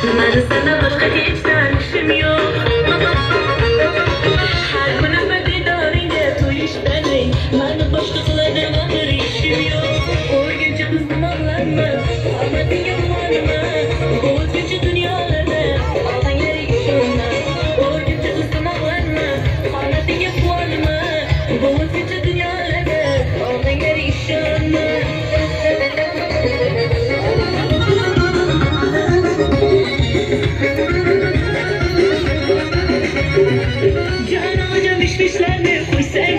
Mani sendan boshqa hech tanishim yo'q Har kunim bir didoringga to'yishdaning Mani boshqa qiladi mandir yo'q O'rganchi qiz gumonlanma Hurmatingga quvonma O'zgacha dunyolarda Otanglariga ishonma O'rganchi qiz gumonlanma Hurmatingga quvonma O'zgacha dunyolarda جانا جمش مش لامي خسر